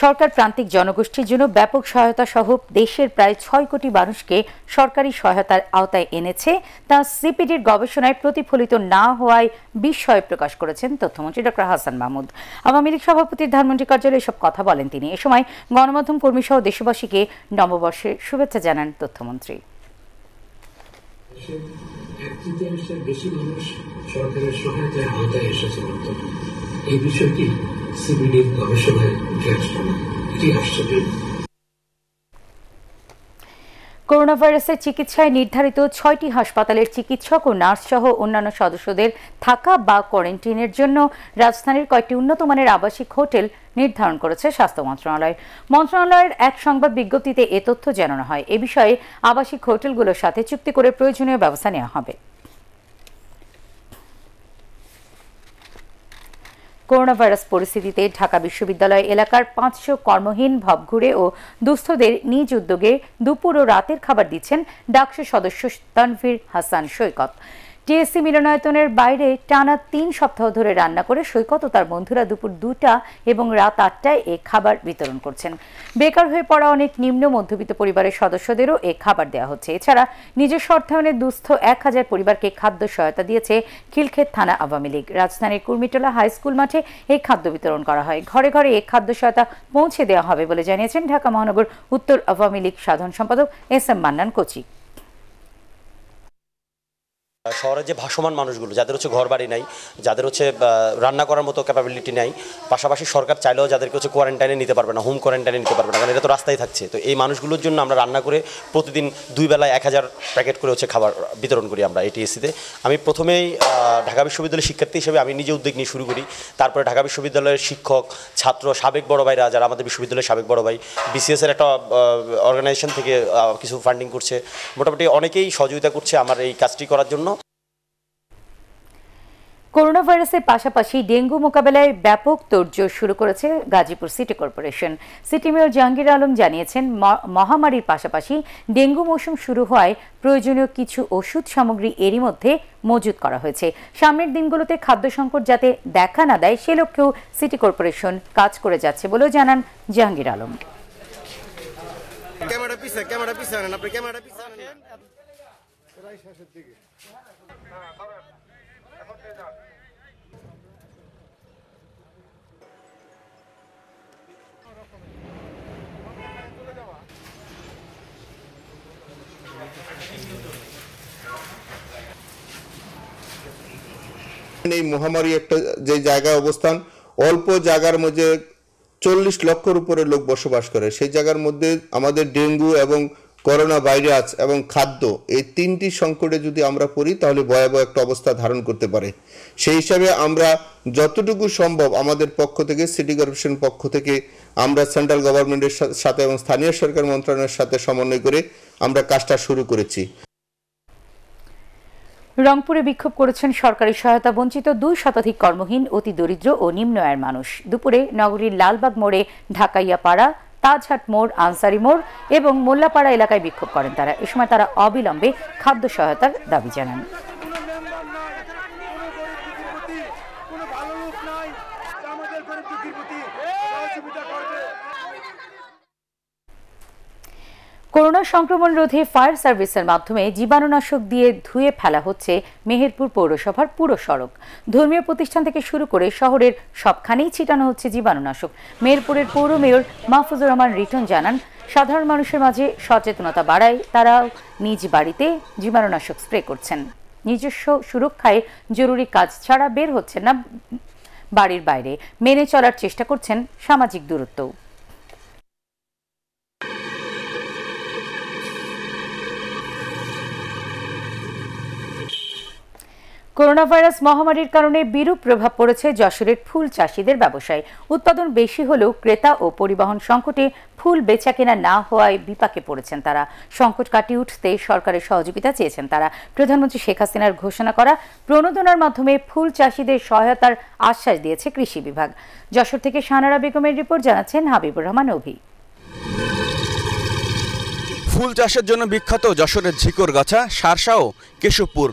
সরকার প্রান্তিক জনগোষ্ঠীর জন্য ব্যাপক সহায়তা সহ দেশের প্রায় ছয় কোটি মানুষকে সরকারি সহায়তার আওতায় এনেছে। তা সিপিডির গবেষণায় প্রতিফলিত না হওয়ায় বিস্ময় প্রকাশ করেছেন তথ্যমন্ত্রী ডক্টর হাসান মাহমুদ। আওয়ামী লীগ সভাপতির ধানমন্ত্রী কার্যালয়ে এসব কথা বলেন তিনি। এ সময় গণমাধ্যম কর্মী সহ দেশবাসীকে নববর্ষের শুভেচ্ছা জানান তথ্যমন্ত্রী। এক তৃতীয়াংশের বেশি মানুষ সরকারের সহায়তার আওতায় এসেছে বর্তমানে। এই বিষয়টি সিবিডির গবেষণায় করোনা ভাইরাসের চিকিৎসায় নির্ধারিত ছয়টি হাসপাতালের চিকিৎসক ও নার্স সহ অন্যান্য সদস্যদের থাকা বা কোয়ারেন্টিনের জন্য রাজধানীর কয়েকটি উন্নত মানের আবাসিক হোটেল নির্ধারণ করেছে স্বাস্থ্য মন্ত্রণালয়। মন্ত্রণালয়ের এক সংবাদ বিজ্ঞপ্তিতে এ তথ্য জানানো হয়। এ বিষয়ে আবাসিক হোটেলগুলোর সাথে চুক্তি করে প্রয়োজনীয় ব্যবস্থা নেওয়া হবে। করোনা ভাইরাস পরিস্থিতিতে ঢাকা বিশ্ববিদ্যালয় এলাকার পাঁচশো কর্মহীন ভবঘুরে ও দুস্থদের নিজ উদ্যোগে দুপুর ও রাতের খাবার দিচ্ছেন ডাকসু সদস্য তানভীর হাসান সৈকত। টিএসসি মিলনায়তনের বাইরে টানা তিন সপ্তাহ ধরে রান্না করে সৈকত ও তার বন্ধুরা দুপুর দুটা এবং রাত আটটায় এ খাবার বিতরণ করছেন। বেকার হয়ে পড়া অনেক নিম্ন মধ্যবিত্ত পরিবারের সদস্যদেরও এ খাবার দেওয়া হচ্ছে। এছাড়া নিজস্ব অর্থায়নে দুস্থ এক হাজার পরিবারকে খাদ্য সহায়তা দিয়েছে খিলক্ষেত থানা আওয়ামী লীগ। রাজধানীর কুর্মিটোলা হাই স্কুল মাঠে এই খাদ্য বিতরণ করা হয়। ঘরে ঘরে এই খাদ্য সহায়তা পৌঁছে দেওয়া হবে বলে জানিয়েছেন ঢাকা মহানগর উত্তর আওয়ামী লীগ সাধারণ সম্পাদক এস এম মান্নান কোচি। শহরে যে ভাসমান মানুষগুলো, যাদের হচ্ছে ঘর বাড়ি নাই, যাদের হচ্ছে রান্না করার মতো ক্যাপাবিলিটি নাই, পাশাপাশি সরকার চাইলেও যাদেরকে হচ্ছে কোয়ারেন্টাইনে নিতে পারবে না হোম কোয়ারেন্টাইনে নিতে পারবে না, কারণ এটা তো রাস্তায় থাকছে। তো এই মানুষগুলোর জন্য আমরা রান্না করে প্রতিদিন দুই বেলায় এক হাজার প্যাকেট করে হচ্ছে খাবার বিতরণ করি আমরা এটিএসসিতে আমি প্রথমেই ঢাকা বিশ্ববিদ্যালয়ের শিক্ষার্থী হিসেবে আমি নিজে উদ্যোগ নিয়ে শুরু করি। তারপরে ঢাকা বিশ্ববিদ্যালয়ের শিক্ষক, ছাত্র, সাবেক বড় ভাইরা যারা আমাদের বিশ্ববিদ্যালয়ের সাবেক বড় ভাই বিসিএস এর একটা অর্গানাইজেশন থেকে কিছু ফান্ডিং করছে। মোটামুটি অনেকেই সহযোগিতা করছে আমার এই কাজটি করার জন্য। করোনা ভাইরাসের পাশাপাশি ডেঙ্গু মোকাবেলায় ব্যাপক তোড়জোড় শুরু করেছে Gazipur city corporation. City mayor Jahangir Alam জানিয়েছেন ম- মহামারীর পাশাপাশি ডেঙ্গু মৌসুম শুরু হওয়ায় প্রয়োজনীয় কিছু ওষুধ সামগ্রী এরই মধ্যে মজুত করা হয়েছে। সামনের দিনগুলোতে খাদ্য সংকট যাতে দেখা না দেয় সে লক্ষ্যেও সিটি কর্পোরেশন কাজ করে যাচ্ছে বলেও জানান জাহাঙ্গীর আলম। ক্যামেরা আপনি ক্যামেরা এই মহামারী একটা যে জায়গায় অবস্থান, অল্প জায়গার মধ্যে চল্লিশ লক্ষর উপরে লোক বসবাস করে। সেই জায়গার মধ্যে আমাদের ডেঙ্গু এবং করোনা ভাইরাস এবং খাদ্য, এই তিনটি সংকটে যদি আমরা পড়ি, তাহলে ভয়াবহ একটা অবস্থা ধারণ করতে পারে। সেই হিসাবে আমরা যতটুকু সম্ভব আমাদের পক্ষ থেকে, সিটি কর্পোরেশন পক্ষ থেকে, আমরা সেন্ট্রাল গভর্নমেন্টের সাথে এবং স্থানীয় সরকার মন্ত্রণালয়ের সাথে সমন্বয় করে আমরা কাজটা শুরু করেছি। রংপুরে বিক্ষোভ করেছেন সরকারি সহায়তা বঞ্চিত দুই শতাধিক কর্মহীন, অতি দরিদ্র ও নিম্ন আয়ের মানুষ। দুপুরে নগরীর লালবাগ মোড়ে ঢাকাইয়াপাড়া তাজহাট মোড়, আনসারি মোড় এবং মোল্লাপাড়া এলাকায় বিক্ষোভ করেন তারা। এ সময় তারা অবিলম্বে খাদ্য সহায়তার দাবি জানান। করোনা সংক্রমণ রোধে ফায়ার সার্ভিসের মাধ্যমে জীবাণুনাশক দিয়ে ধুয়ে ফেলা হচ্ছে মেহেরপুর পৌরসভার পুরো সড়ক। ধর্মীয় প্রতিষ্ঠান থেকে শুরু করে শহরের সবখানেই ছিটানো হচ্ছে জীবাণুনাশক। মেহেরপুরের পৌর মেয়র মাহফুজুর রহমান রিটন জানান, সাধারণ মানুষের মাঝে সচেতনতা বাড়ায়, তারাও নিজ বাড়িতে জীবাণুনাশক স্প্রে করছেন। নিজস্ব সুরক্ষায় জরুরি কাজ ছাড়া বের হচ্ছেন না, বাড়ির বাইরে। মেনে চলার চেষ্টা করছেন সামাজিক দূরত্ব করোনা ভাইরাস মহামারীর কারণে বিরূপ প্রভাব পড়েছে যশোরের ফুল চাষিদের ব্যবসায়। উৎপাদন বেশি হলেও ক্রেতা ও পরিবহন সংকটে ফুল বেচাকেনা না হওয়ায় বিপাকে পড়েছেন তারা। সংকট কাটিয়ে উঠতে সরকারের সহযোগিতা চেয়েছেন তারা। প্রধানমন্ত্রী শেখ হাসিনার ঘোষণা করা প্রণোদনার মাধ্যমে ফুল চাষিদের সহায়তার আশ্বাস দিয়েছে কৃষি বিভাগ। যশোর থেকে সানারা বেগমের রিপোর্ট জানাচ্ছেন হাবিবুর রহমান অভি। ফুল চাষের জন্য বিখ্যাত যশোরের ঝিকরগাছা, সারসা ও কেশবপুর।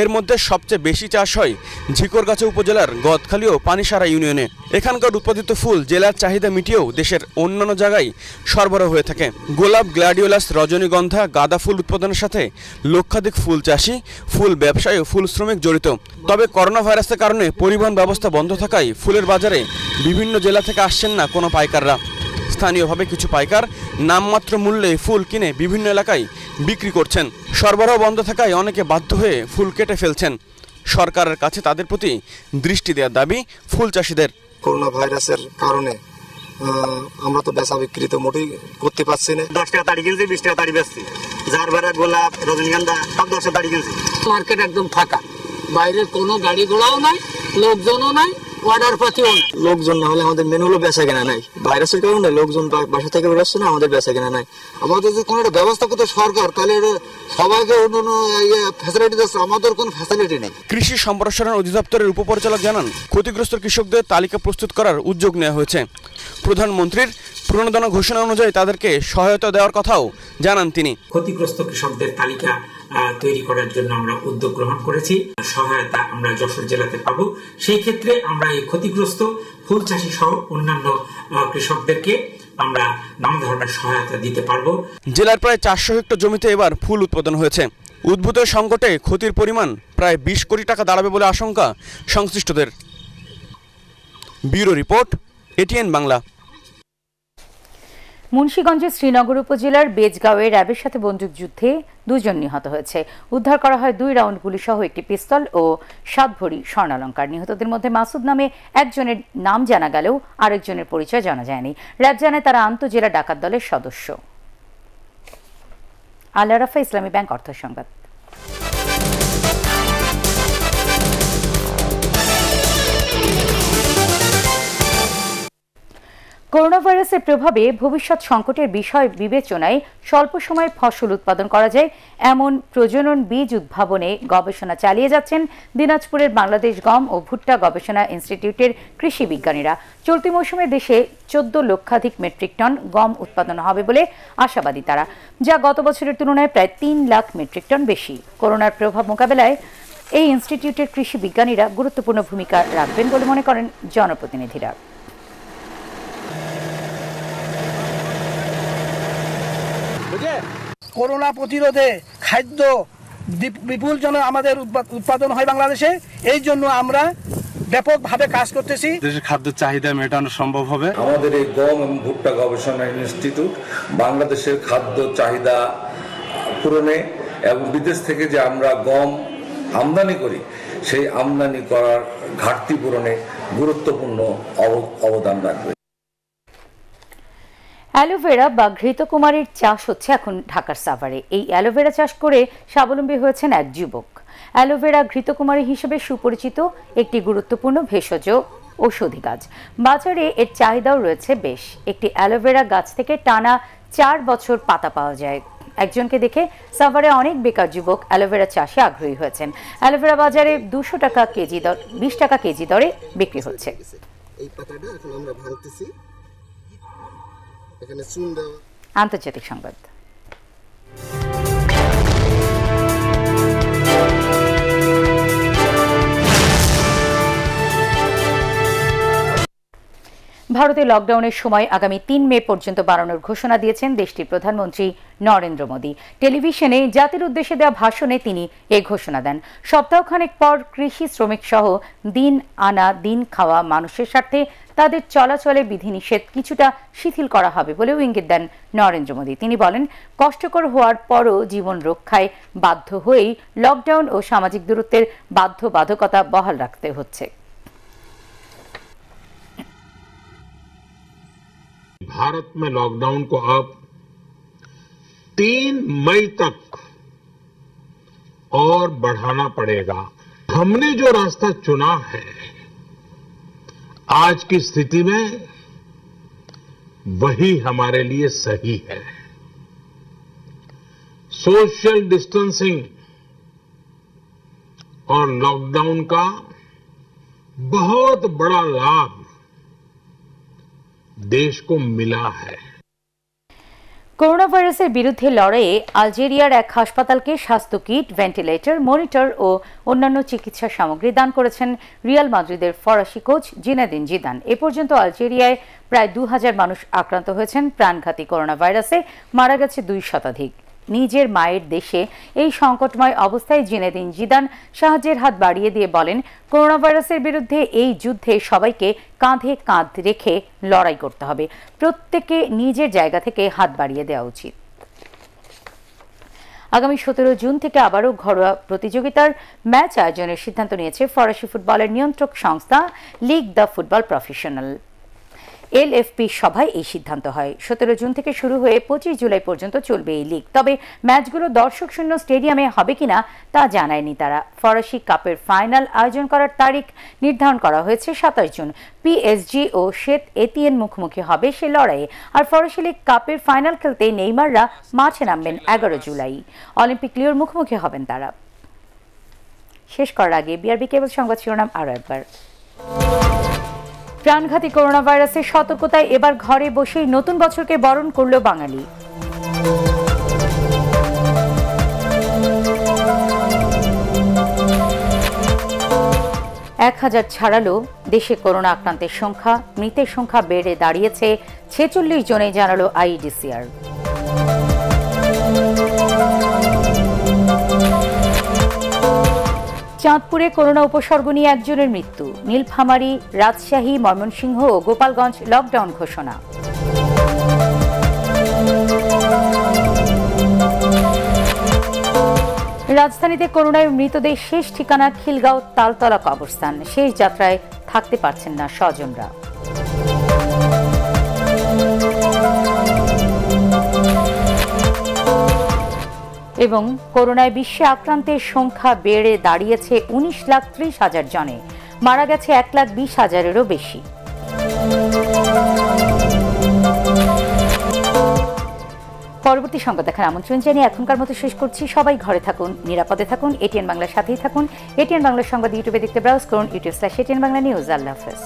এর মধ্যে সবচেয়ে বেশি চাষ হয় ঝিকরগাছা উপজেলার গদখালি ও পানিসারা ইউনিয়নে। এখানকার উৎপাদিত ফুল জেলার চাহিদা মিটিয়েও দেশের অন্যান্য জায়গায় সরবরাহ হয়ে থাকে। গোলাপ গ্ল্যাডিওলাস রজনীগন্ধা, গাঁদা ফুল উৎপাদনের সাথে লক্ষাধিক ফুল চাষি, ফুল ব্যবসায়ী ও ফুল শ্রমিক জড়িত। তবে করোনা ভাইরাসের কারণে পরিবহন ব্যবস্থা বন্ধ থাকায় ফুলের বাজারে বিভিন্ন জেলা থেকে আসছেন না কোনো পাইকাররা। স্থানীয়ভাবে কিছু পাইকার নামমাত্র মূল্যে ফুল কিনে বিভিন্ন এলাকায় বিক্রি করছেন। সরবরাহ বন্ধ থাকায় অনেকে বাধ্য হয়ে ফুল কেটে ফেলছেন। সরকারের কাছে তাদের প্রতি দৃষ্টি দেওয়ার দাবি ফুল চাষিদের। করোনা ভাইরাসের কারণে আমরা তো বেচা বিক্রি তো মোটেই করতে পারছি না। দশ টাকা তাড়ি কিনছি বিশ টাকা তাড়ি বেচছি। যার বেড়া গোলাপ রজনীগন্ধা সব দশ টাকা তাড়ি কিনছি। মার্কেট একদম ফাঁকা। বাইরে কোনো গাড়ি ঘোড়াও নাই লোকজনও নাই অর্ডার পাতিও লোকজন না হলে আমাদের মেনু হলো বেচা কেনা নাই। ভাইরাসের কারণে লোকজন বাসা থেকে বেরোচ্ছে না আমাদের বেচা কেনা নাই। আমাদের যদি কোনো একটা ব্যবস্থা করতে সরকার তাহলে সবাইকে অন্য ফ্যাসিলিটি দিচ্ছে। আমাদের কোনো ফ্যাসিলিটি নেই। কৃষি সম্প্রসারণ অধিদপ্তরের উপপরিচালক জানান ক্ষতিগ্রস্ত কৃষকদের তালিকা প্রস্তুত করার উদ্যোগ নেওয়া হয়েছে। প্রধানমন্ত্রীর প্রণোদনা ঘোষণা অনুযায়ী তাদেরকে সহায়তা দেওয়ার কথাও জানান তিনি। ক্ষতিগ্রস্ত কৃষকদের তালিকা তৈরি করার জন্য আমরা উদ্যোগ গ্রহণ করেছি। সহায়তা আমরা যশোর জেলাতে পাব। সেই ক্ষেত্রে আমরা এই ক্ষতিগ্রস্ত ফুল চাষি সহ অন্যান্য কৃষকদেরকে আমরা নানা ধরনের সহায়তা দিতে পারব। জেলার প্রায় চারশো হেক্টর জমিতে এবার ফুল উৎপাদন হয়েছে। উদ্ভূত সংকটে ক্ষতির পরিমাণ প্রায় বিশ কোটি টাকা দাঁড়াবে বলে আশঙ্কা সংশ্লিষ্টদের। Bureau report, ATN Bangla. মুন্সীগঞ্জের শ্রীনগর উপজেলার বেজগাঁওয়ে র্যাবের সাথে বন্দুকযুদ্ধে দুজন নিহত হয়েছে। উদ্ধার করা হয় দুই রাউন্ড গুলিসহ একটি পিস্তল ও সাত ভরি স্বর্ণালঙ্কার। নিহতদের মধ্যে মাসুদ নামে একজনের নাম জানা গেলেও আরেকজনের পরিচয় জানা যায়নি। র্যাব জানায়, তারা আন্তজেলা ডাকাত দলের সদস্য। আল্লাহ রাফা ইসলামী ব্যাংক অর্থ সংবাদ। করোনা ভাইরাসের প্রভাবে ভবিষ্যৎ সংকটের বিষয় বিবেচনায় স্বল্প সময়ে ফসল উৎপাদন করা যায়। এমন প্রজনন বীজ উদ্ভাবনে গবেষণা চালিয়ে যাচ্ছেন দিনাজপুরের বাংলাদেশ গম ও ভুট্টা গবেষণা ইনস্টিটিউটের কৃষি বিজ্ঞানীরা। চলতি মৌসুমে দেশে চোদ্দ লক্ষাধিক মেট্রিক টন গম উৎপাদন হবে বলে আশাবাদী তারা, যা গত বছরের তুলনায় প্রায় তিন লাখ মেট্রিক টন বেশি। করোনার প্রভাব মোকাবেলায় এই ইনস্টিটিউটের কৃষি বিজ্ঞানীরা গুরুত্বপূর্ণ ভূমিকা রাখবেন বলে মনে করেন জনপ্রতিনিধিরা। করোনা প্রতিরোধে খাদ্য বিপ- বিপুল যেন আমাদের উৎপাদন হয় বাংলাদেশে এই জন্য আমরা ব্যাপকভাবে কাজ করতেছি। দেশের খাদ্য চাহিদা মেটানো সম্ভব হবে? আমাদের এই গম এবং ভুট্টা গবেষণা ইনস্টিটিউট বাংলাদেশের খাদ্য চাহিদা পূরণে এবং বিদেশ থেকে যে আমরা গম আমদানি করি সেই আমদানি করার ঘাটতি পূরণে গুরুত্বপূর্ণ অব- অবদান রাখবে। অ্যালোভেরা বা ঘৃতকুমারীর চাষ হচ্ছে এখন ঢাকার সাভারে। এই অ্যালোভেরা চাষ করে স্বাবলম্বী হয়েছেন এক যুবক। অ্যালোভেরা ঘৃতকুমারী হিসেবে সুপরিচিত একটি গুরুত্বপূর্ণ ভেষজ ঔষধি গাছ। বাজারে এর চাহিদাও রয়েছে বেশ। একটি অ্যালোভেরা গাছ থেকে টানা চার বছর পাতা পাওয়া যায়। একজনকে দেখে সাভারে অনেক বেকার যুবক অ্যালোভেরা চাষে আগ্রহী হয়েছেন। অ্যালোভেরা বাজারে দুশো টাকা কেজি দর বিশ টাকা কেজি দরে বিক্রি হচ্ছে। এই পাতাটা এখন আমরা ভাঙতেছি। এখানে চুন দেওয়া। আন্তর্জাতিক সংবাদ। ভারতে লকডাউনের সময় আগামী তিন মে পর্যন্ত বাড়ানোর ঘোষণা দিয়েছেন দেশটির প্রধানমন্ত্রী নরেন্দ্র মোদী। টেলিভিশনে জাতির উদ্দেশ্যে দেওয়া ভাষণে তিনি এ ঘোষণা দেন। সপ্তাহখানেক পর কৃষি শ্রমিক সহ দিন আনা, দিন খাওয়া মানুষের স্বার্থে তাদের চলাচলে বিধিনিষেধ কিছুটা শিথিল করা হবে বলেও ইঙ্গিত দেন নরেন্দ্র মোদী তিনি বলেন কষ্টকর হওয়ার পরও জীবন রক্ষায় বাধ্য হয়েই লকডাউন ও সামাজিক দূরত্বের বাধ্যবাধকতা বহাল রাখতে হচ্ছে भारत में लॉकडाउन को अब तीन मई तक और बढ़ाना पड़ेगा हमने जो रास्ता चुना है आज की स्थिति में वही हमारे लिए सही है। सोशल डिस्टेंसिंग और लॉकडाउन का बहुत बड़ा लाभ देश को मिला है। করোনা ভাইরাসের বিরুদ্ধে লড়াইয়ে আলজেরিয়ার এক হাসপাতালকে স্বাস্থ্য কিট ভেন্টিলেটর, মনিটর ও অন্যান্য চিকিৎসা সামগ্রী দান করেছেন রিয়াল মাদ্রিদের ফরাসি কোচ জিনাদিন জিদান। এ পর্যন্ত আলজেরিয়ায় প্রায় দু হাজার মানুষ আক্রান্ত হয়েছেন। প্রাণঘাতী করোনা ভাইরাসে মারা গেছে দুই শতাধিক। নিজের মায়ের দেশে এই সংকটময় অবস্থায় জিনেদিন জিদান। সাহায্যের হাত বাড়িয়ে দিয়ে বলেন করোনা ভাইরাসের বিরুদ্ধে এই যুদ্ধে সবাইকে কাঁধে কাঁধ রেখে লড়াই করতে হবে। প্রত্যেকে নিজের জায়গা থেকে হাত বাড়িয়ে দেওয়া উচিত। আগামী সতেরো জুন থেকে আবারও ঘরোয়া প্রতিযোগিতার ম্যাচ আয়োজনের সিদ্ধান্ত নিয়েছে ফরাসি ফুটবলের নিয়ন্ত্রক সংস্থা Ligue de Football Professionnel LFP সভায় এই সিদ্ধান্ত হয়। সতেরো জুন থেকে শুরু হয়ে পঁচিশ জুলাই পর্যন্ত চলবে এই লিগ। তবে ম্যাচগুলো দর্শক শূন্য স্টেডিয়ামে হবে কিনা তা জানায়নি তারা। ফরাসি কাপের ফাইনাল আয়োজন করার তারিখ নির্ধারণ করা হয়েছে সাতাশ জুন। পিএসজি ও শ্বেত এতিয়েন মুখোমুখি হবে সে লড়াইয়ে। আর ফরাসি লিগ কাপের ফাইনাল খেলতে নেইমাররা মাঠে নামবেন এগারো জুলাই। অলিম্পিক লিওর মুখোমুখি হবেন তারা। শেষ করার আগে বিআরবি কেবল সংবাদ শিরোনাম আরও একবার। প্রাণঘাতী করোনা ভাইরাসের সতর্কতায় এবার ঘরে বসেই নতুন বছরকে বরণ করল বাঙালি। এক হাজার ছাড়ালো দেশে করোনা আক্রান্তের সংখ্যা, মৃতের সংখ্যা বেড়ে দাঁড়িয়েছে ছেচল্লিশ জনে, জানালো আইডিসিআর। চাঁদপুরে করোনা উপসর্গ নিয়ে একজনের মৃত্যু। নীলফামারী, রাজশাহী, ময়মনসিংহ ও গোপালগঞ্জ লকডাউন ঘোষণা। রাজধানীতে করোনায় মৃতদের শেষ ঠিকানা খিলগাঁও তালতলা কবরস্থান। শেষ যাত্রায় থাকতে পারছেন না স্বজনরা। এবং করোনায় বিশ্বে আক্রান্তের সংখ্যা বেড়ে দাঁড়িয়েছে উনিশ লাখ ত্রিশ হাজার জনে। মারা গেছে এক লাখ বিশ হাজারেরও বেশি। পরবর্তী সংবাদ দেখার আমন্ত্রণ জানিয়ে এখনকার মতো শেষ করছি। সবাই ঘরে থাকুন, নিরাপদে থাকুন এটিএন বাংলার সাথেই থাকুন। এটিএন বাংলার সংবাদ ইউটিউবে দেখতে ব্রাউজ করুন, YouTube slash ATN Bangla news আল্লাহ হাফেজ।